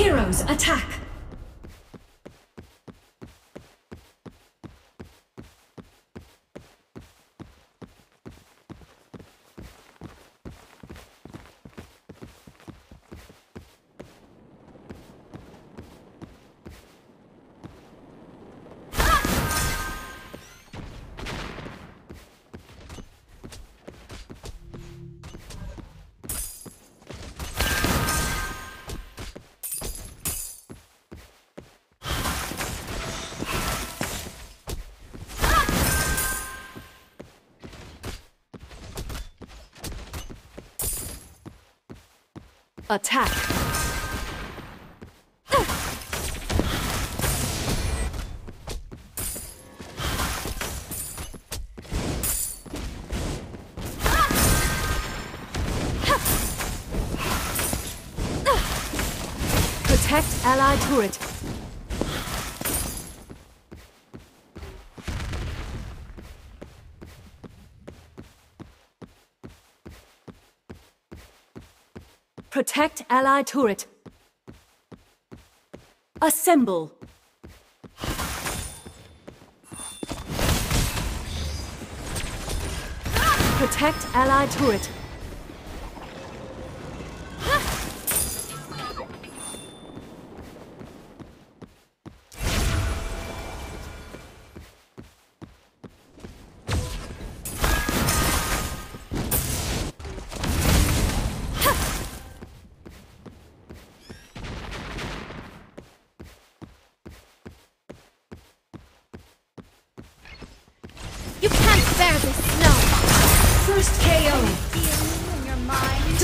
Heroes attack! Attack! Protect allied turret. Protect allied turret. Assemble. Protect allied turret.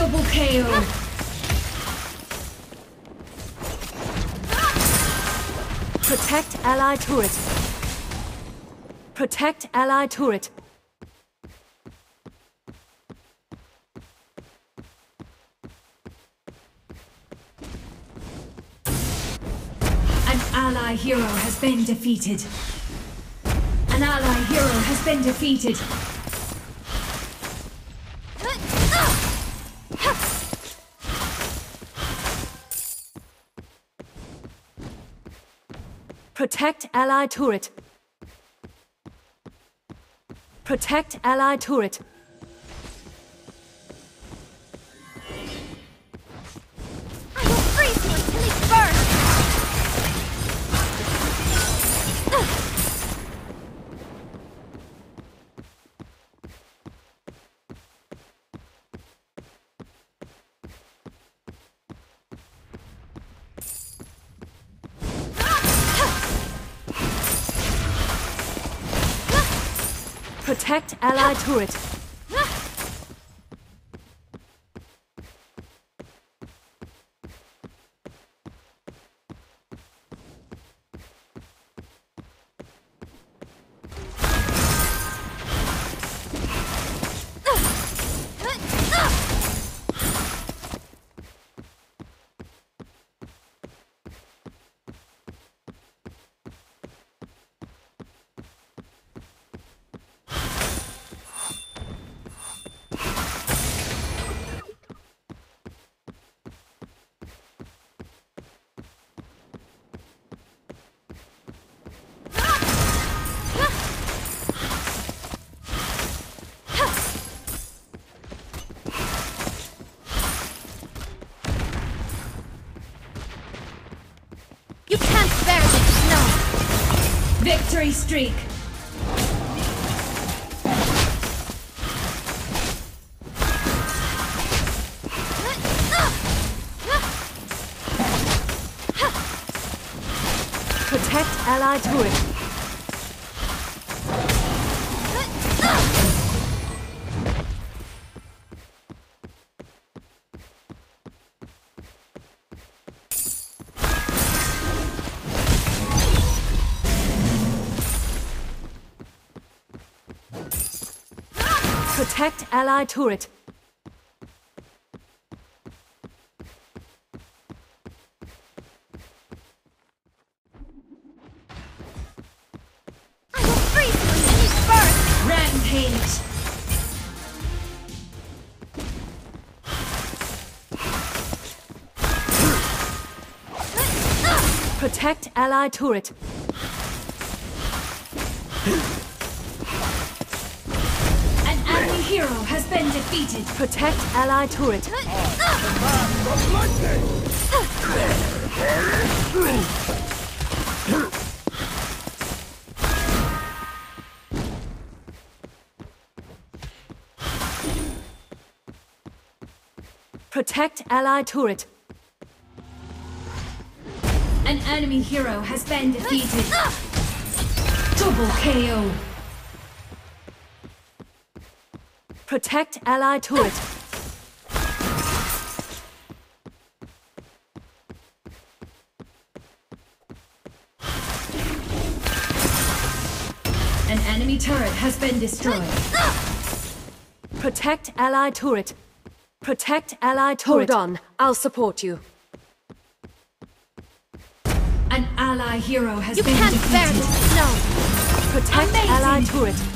Double KO! Protect allied turret. Protect allied turret. An ally hero has been defeated. An ally hero has been defeated. Protect allied turret. Protect allied turret. Protect allied turret. Victory streak! Protect allied turret. Protect ally turret. I will freeze you until he burns! Rampage! Protect ally turret. Defeated. Protect Allied turret. Protect Allied turret. An enemy hero has been defeated. Double KO. Protect ally turret. An enemy turret has been destroyed. Protect ally turret. Protect ally turret. Hold on. I'll support you. An ally hero has You been can't bear defeated. this snow! Protect Amazing. Allied turret.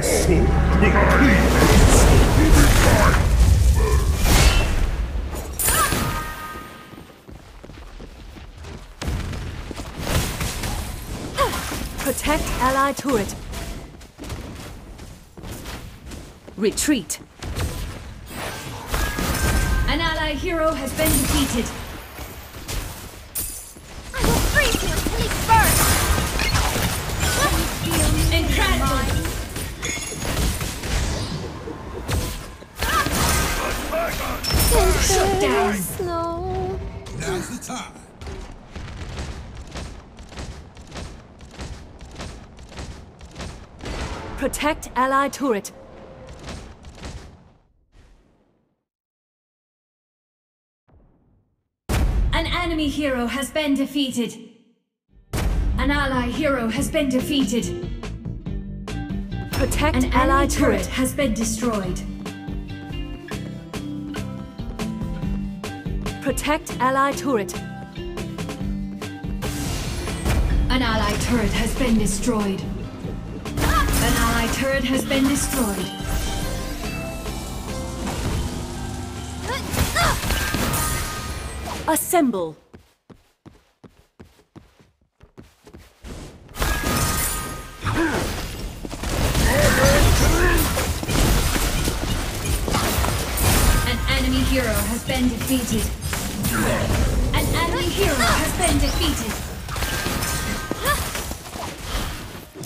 My soul will Protect Allied turret. Retreat. An ally hero has been defeated. Protect Allied turret. An enemy hero has been defeated. An ally hero has been defeated. Protect An enemy turret turret. has been destroyed. Protect ally turret. An ally turret has been destroyed. Ally turret has been destroyed. Assemble.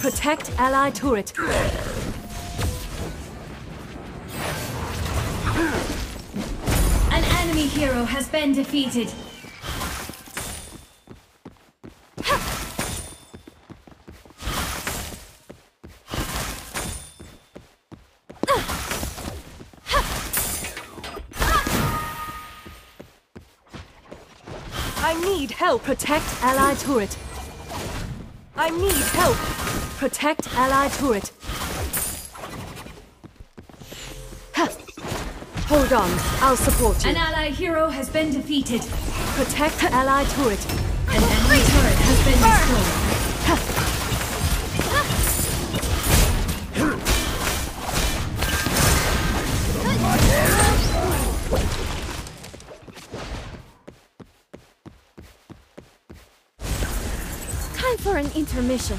Protect Allied turret. An enemy hero has been defeated. I need help. Protect Allied turret. I need help. Protect Allied turret. Ha. Hold on. I'll support you. An ally hero has been defeated. Protect Allied turret. An enemy turret has been destroyed. Time for an intermission.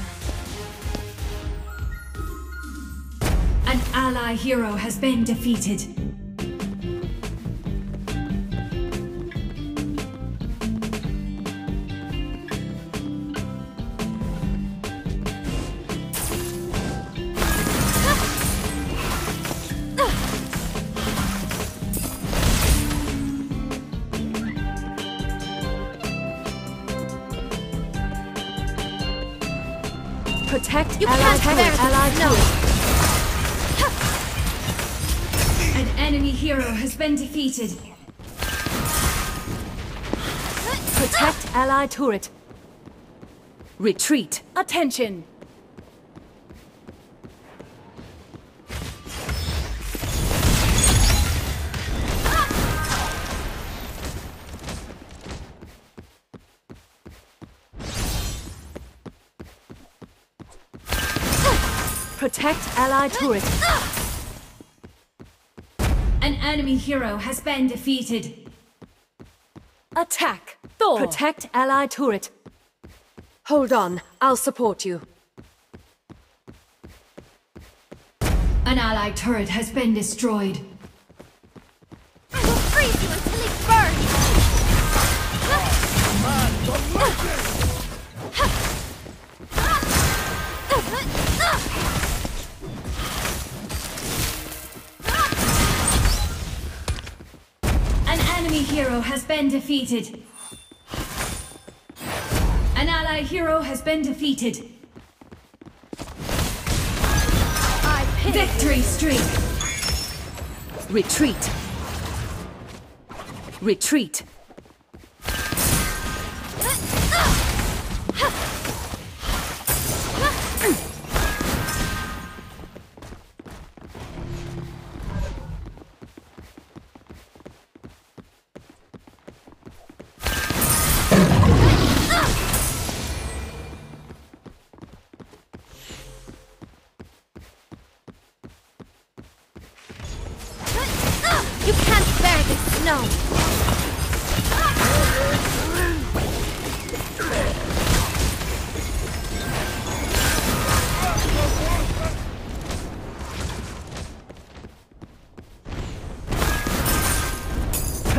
Ally hero has been defeated. Protect You Allied can't bear turret. this Allied snow! hero has been defeated. Protect ally turret. Retreat. Attention. Protect ally turret. An enemy hero has been defeated. Attack! Thor! Protect allied turret. Hold on, I'll support you. An allied turret has been destroyed. I will freeze you until it burns! An hero has been defeated. An ally hero has been defeated. I Victory streak. Retreat. Retreat.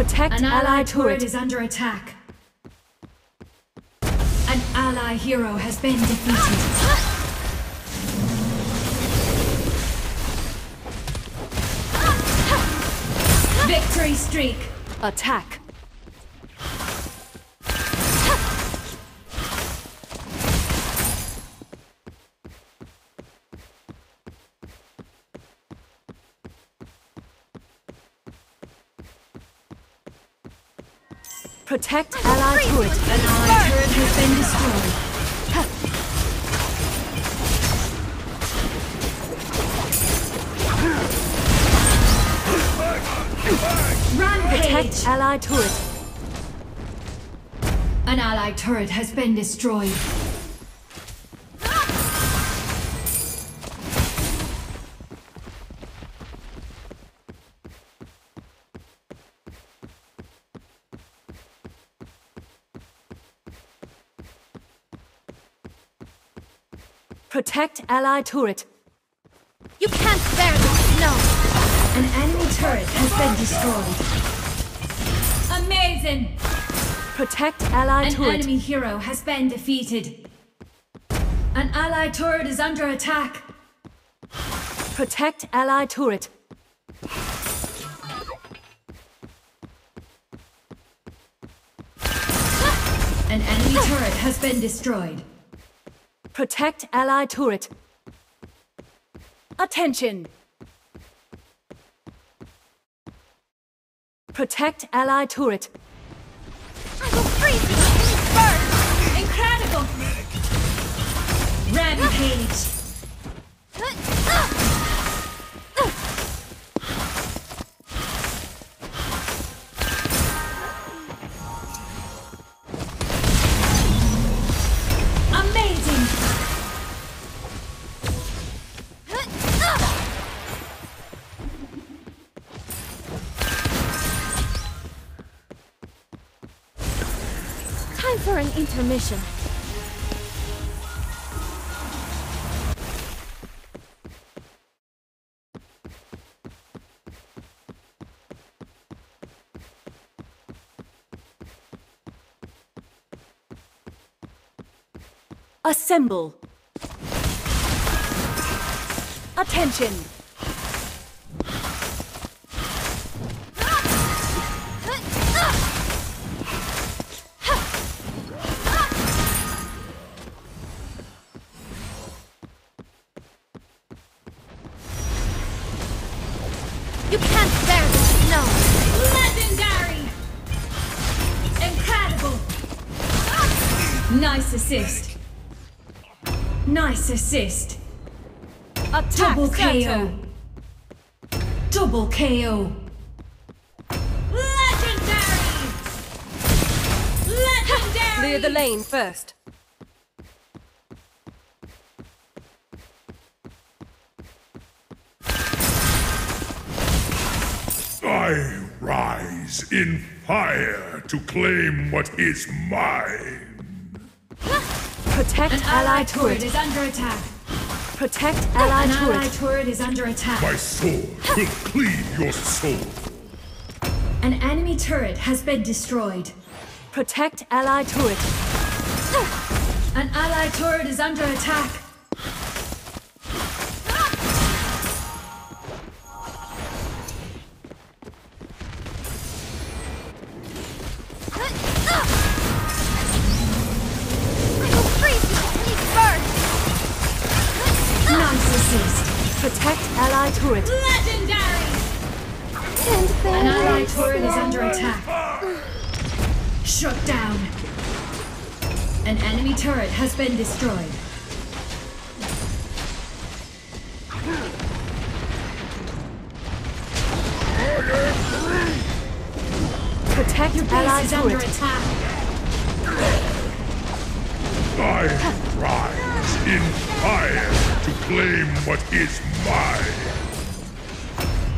Protect An allied allied turret turret. is under attack. An ally hero has been defeated. Victory streak. Attack. Protect allied turret. An allied turret has been destroyed. Rampage! Protect allied turret. An allied turret has been destroyed. Protect allied turret. You can't bear the snow! An enemy turret has been destroyed. Amazing! Protect allied An turret. An enemy hero has been defeated. An allied turret is under attack. Protect allied turret. An enemy turret has been destroyed. Protect ally turret. Attention! Protect ally turret. I will freeze you until it! Incredible! Rampage! For an intermission. Assemble. Attention! You can't bear the snow! Legendary! Incredible! Nice assist. Nice assist. Attack Double. KO. Double KO. Legendary! Legendary! Clear the lane first. Rise in fire to claim what is mine. Protect An ally ally turret turret. is under attack. Protect ally An ally turret. turret is under attack. My sword will cleave your soul. An enemy turret has been destroyed. Protect ally turret. An ally turret is under attack. Protect ally turret. Legendary! And An ally turret is under attack. Shut down. An enemy turret has been destroyed. Protect Your ally base is under turret. attack. I rise in fire to claim what is mine.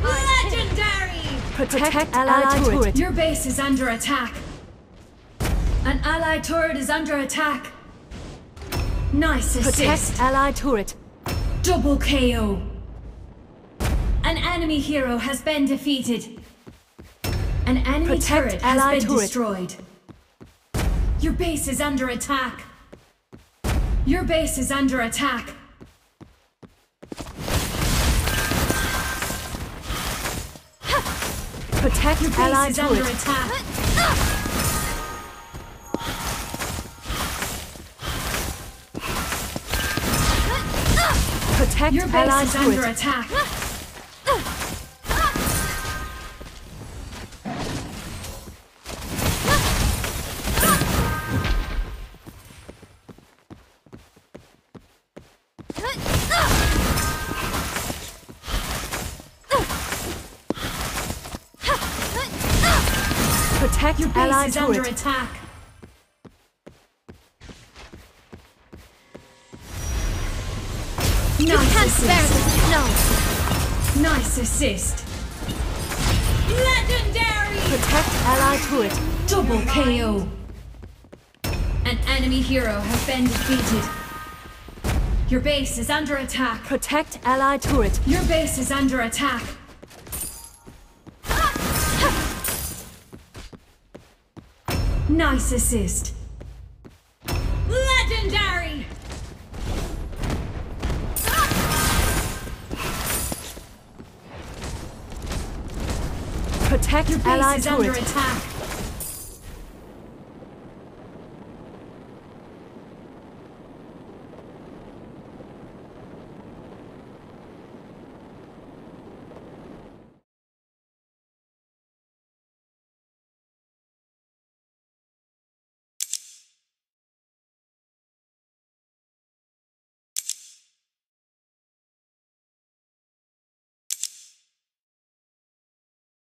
Legendary! Protect ally turret. Your base is under attack. An ally turret is under attack. Nice assist. Protect ally turret. Double KO. An enemy hero has been defeated. An enemy Protect turret has been turret. destroyed. Your base is under attack. Your base is under attack. Protect Your base is under attack. Protect Your base is under attack. Is under attack. You Nice can't spare assist. the snow! Nice assist. Legendary! Protect ally turret. Double KO. An enemy hero has been defeated. Your base is under attack. Protect ally turret. Your base is under attack. Nice assist. Legendary! Protect Your base is under attack.